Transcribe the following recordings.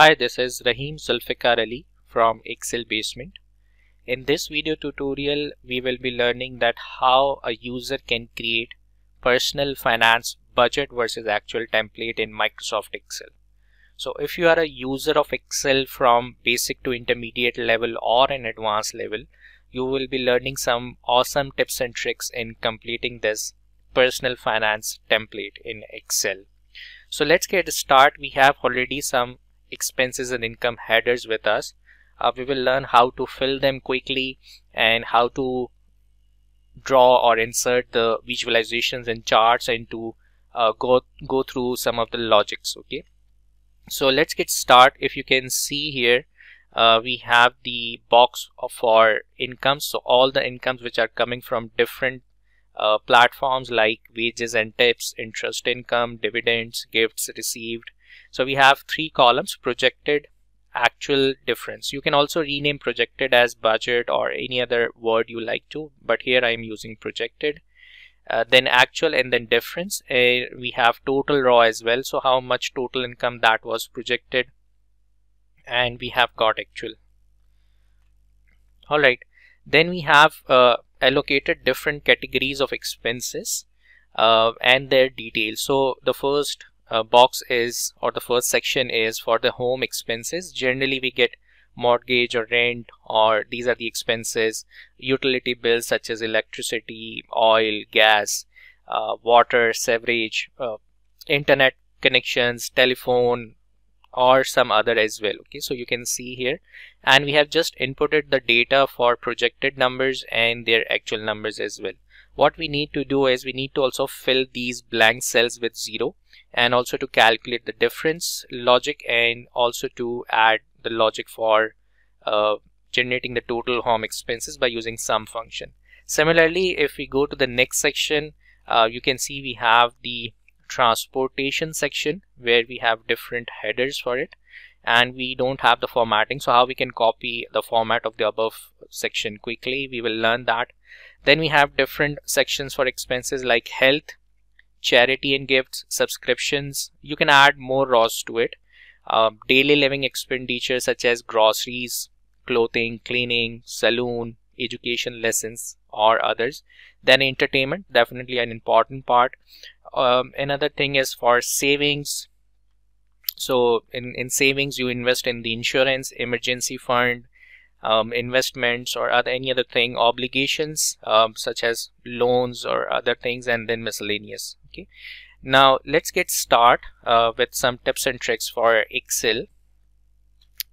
Hi, this is Rahim Zulfiqar Ali from Excel Basement. In this video tutorial, we will be learning that how a user can create personal finance budget versus actual template in Microsoft Excel. So if you are a user of Excel from basic to intermediate level or an advanced level, you will be learning some awesome tips and tricks in completing this personal finance template in Excel. So let's get started. We have already some expenses and income headers with us. Uh, we will learn how to fill them quickly and how to draw or insert the visualizations and charts and to uh, go go through some of the logics okay? So let's get start. If you can see here uh, we have the box for incomes. So all the incomes which are coming from different uh, platforms like wages and tips interest income dividends gifts received so we have three columns projected actual difference. You can also rename projected as budget or any other word you like to but here I am using projected. Uh, then actual and then difference. Uh, we have total raw as well. So how much total income that was projected and we have got actual. All right. Then we have uh, allocated different categories of expenses uh, and their details. So the first uh, box is or the first section is for the home expenses. Generally we get mortgage or rent or these are the expenses. Utility bills such as electricity oil gas uh, water sewerage uh, internet connections telephone or some other as well. Okay so you can see here. And we have just inputted the data for projected numbers and their actual numbers as well. What we need to do is we need to also fill these blank cells with zero and also to calculate the difference logic and also to add the logic for uh, generating the total home expenses by using sum function. Similarly if we go to the next section uh, you can see we have the transportation section where we have different headers for it and we don't have the formatting. So how we can copy the format of the above section quickly we will learn that. Then we have different sections for expenses like health charity and gifts subscriptions. You can add more rows to it. Um, daily living expenditure such as groceries clothing cleaning saloon education lessons or others. Then entertainment definitely an important part. Um, another thing is for savings. So in in savings you invest in the insurance emergency fund um, investments or other any other thing obligations um, such as loans or other things and then miscellaneous okay. Now let's get start uh, with some tips and tricks for Excel.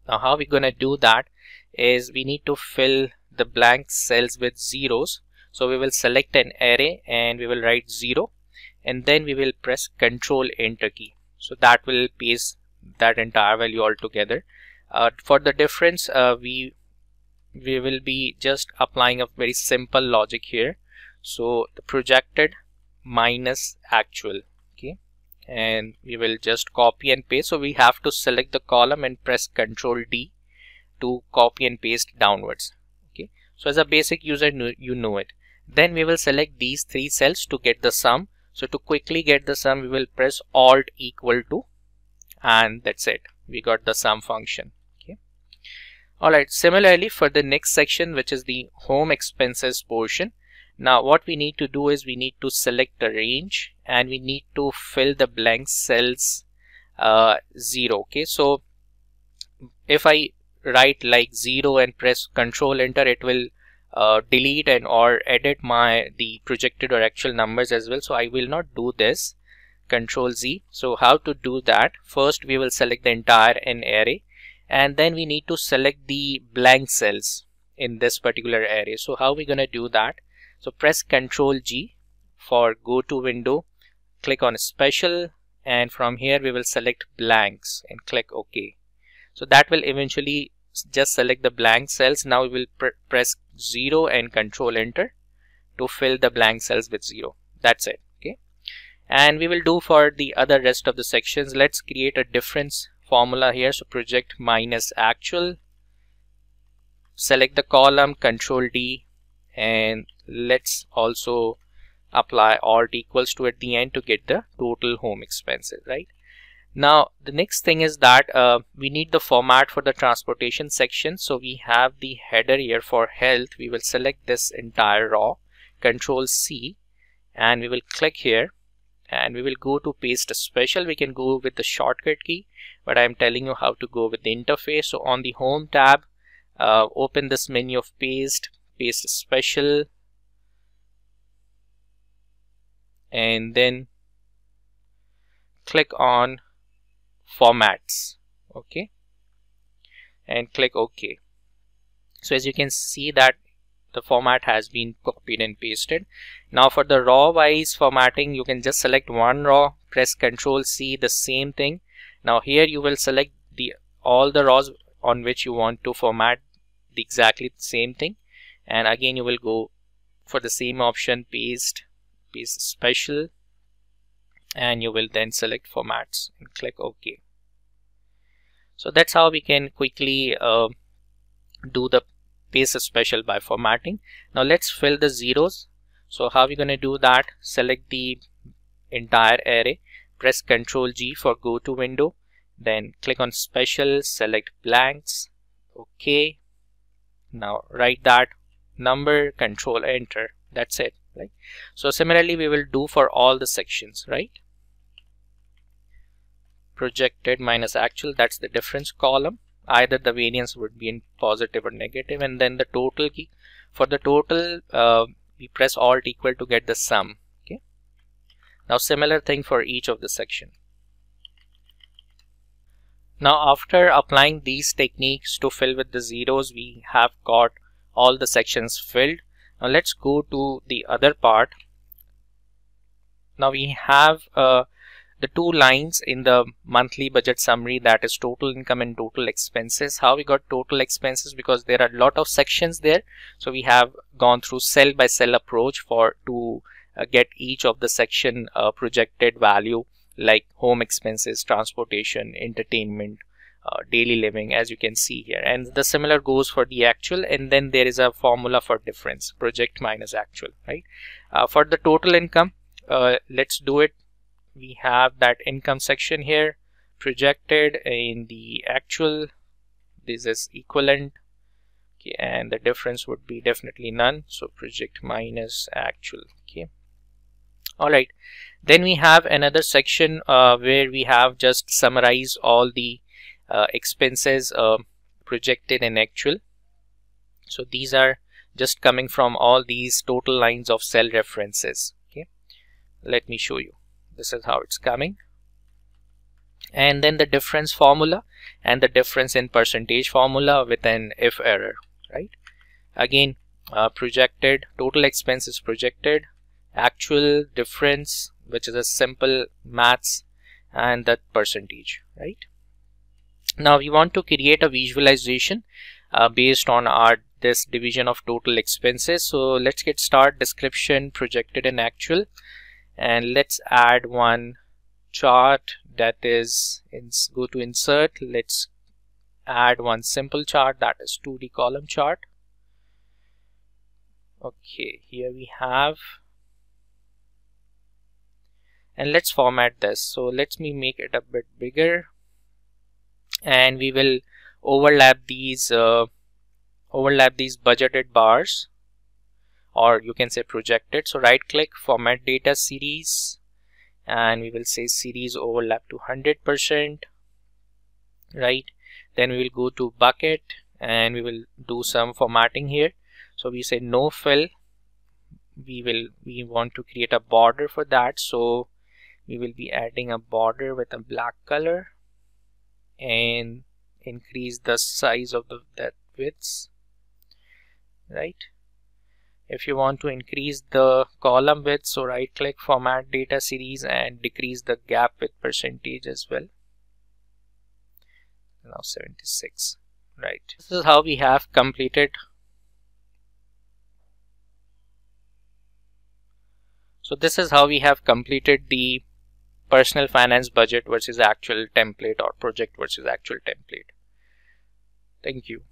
Now how we're gonna do that is we need to fill the blank cells with zeros. So we will select an array and we will write zero. And then we will press control enter key. So that will paste that entire value all together uh, for the difference uh, we we will be just applying a very simple logic here. So the projected minus actual okay? And we will just copy and paste. So we have to select the column and press ctrl D to copy and paste downwards okay? So as a basic user you know it. Then we will select these three cells to get the sum. So to quickly get the sum we will press alt equal to and that's it. We got the sum function Alright, similarly for the next section which is the home expenses portion. Now what we need to do is we need to select the range and we need to fill the blank cells uh, 0. Okay, so if I write like 0 and press control enter it will uh, delete and or edit my the projected or actual numbers as well. So I will not do this control Z. So how to do that? First we will select the entire n array and then we need to select the blank cells in this particular array so how are we gonna do that so press ctrl G for go to window. Click on special and from here we will select blanks and click OK. So that will eventually just select the blank cells. Now we will pr press 0 and control enter to fill the blank cells with 0 that's it okay? And we will do for the other rest of the sections. Let's create a difference formula here. So project minus actual. Select the column control D and let's also apply alt equals to at the end to get the total home expenses right? Now the next thing is that uh, we need the format for the transportation section. So we have the header here for health. We will select this entire row control C and we will click here. And we will go to paste special. We can go with the shortcut key but I'm telling you how to go with the interface. So on the home tab uh, open this menu of paste paste special. And then click on formats okay? And click OK. So as you can see that the format has been copied and pasted. Now for the raw wise formatting you can just select one row press ctrl C the same thing. Now here you will select the all the rows on which you want to format the exactly same thing and again you will go for the same option paste paste special. And you will then select formats and click OK. So that's how we can quickly uh, do the paste special by formatting. Now let's fill the zeros. So how are we going to do that? Select the entire array. Press ctrl G for go to window. Then click on special select blanks. Okay now write that number control enter. That's it right? So similarly we will do for all the sections right? Projected minus actual that's the difference column. Either the variance would be in positive or negative and then the total key. For the total uh, we press alt equal to get the sum okay? Now similar thing for each of the section. Now after applying these techniques to fill with the zeros we have got all the sections filled. Now let's go to the other part. Now we have uh, the two lines in the monthly budget summary that is total income and total expenses. How we got total expenses? Because there are a lot of sections there. So we have gone through cell by cell approach for to uh, get each of the section uh, projected value like home expenses transportation entertainment uh, daily living as you can see here. And the similar goes for the actual and then there is a formula for difference project minus actual right? Uh, for the total income uh, let's do it. We have that income section here projected in the actual. This is equivalent. Okay and the difference would be definitely none. So project minus actual okay. All right. Then we have another section uh, where we have just summarize all the expenses uh, projected and actual. So these are just coming from all these total lines of cell references. Okay. Let me show you. This is how it's coming. And then the difference formula and the difference in percentage formula with an if error right? Again uh, projected total expenses projected actual difference which is a simple maths and that percentage right now we want to create a visualization uh, based on our this division of total expenses. So let's get start. Description projected and actual. And let's add one chart that is go to insert. Let's add one simple chart. That is 2d column chart. Okay here we have. And let's format this. So let me make it a bit bigger and we will overlap these uh, overlap these budgeted bars or you can say projected. So right click format data series and we will say series overlap to 100% right? Then we will go to bucket and we will do some formatting here. So we say no fill. We will we want to create a border for that. So we will be adding a border with a black color and increase the size of the that widths right? If you want to increase the column width so right click format data series and decrease the gap with percentage as well. Now 76 right. This is how we have completed. So this is how we have completed the personal finance budget versus actual template or project versus actual template. Thank you